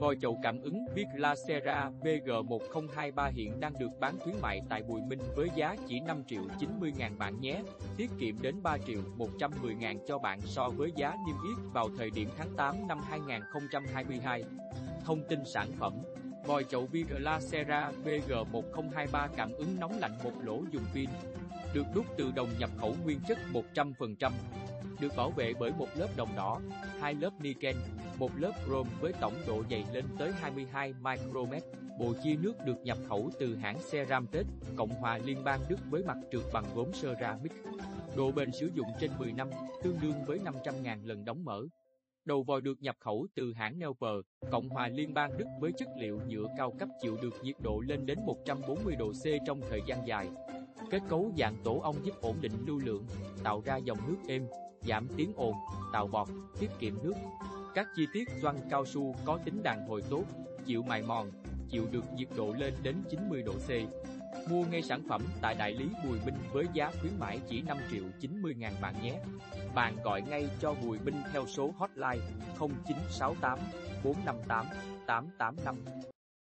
Vòi chậu cảm ứng Viclacera VG1023 hiện đang được bán khuyến mại tại Bùi Minh với giá chỉ 5 triệu 90 ngàn bạn nhé, tiết kiệm đến 3 triệu 110 ngàn cho bạn so với giá niêm yết vào thời điểm tháng 8 năm 2022. Thông tin sản phẩm Vòi chậu Viclacera VG1023 cảm ứng nóng lạnh một lỗ dùng pin, được đúc từ đồng nhập khẩu nguyên chất 100%, được bảo vệ bởi một lớp đồng đỏ, hai lớp niken, một lớp chrome với tổng độ dày lên tới 22 micromet. Bộ chia nước được nhập khẩu từ hãng Ceramtec, Cộng hòa Liên bang Đức với mặt trượt bằng gốm ceramic. Độ bền sử dụng trên 10 năm, tương đương với 500.000 lần đóng mở. Đầu vòi được nhập khẩu từ hãng Nelper, Cộng hòa Liên bang Đức với chất liệu nhựa cao cấp chịu được nhiệt độ lên đến 140 độ C trong thời gian dài. Kết cấu dạng tổ ong giúp ổn định lưu lượng, tạo ra dòng nước êm, giảm tiếng ồn, tạo bọt, tiết kiệm nước. Các chi tiết doan cao su có tính đàn hồi tốt, chịu mài mòn, chịu được nhiệt độ lên đến 90 độ C. Mua ngay sản phẩm tại đại lý Bùi Minh với giá khuyến mãi chỉ 5 triệu 90 ngàn bạn nhé. Bạn gọi ngay cho Bùi Minh theo số hotline 0968 458 885.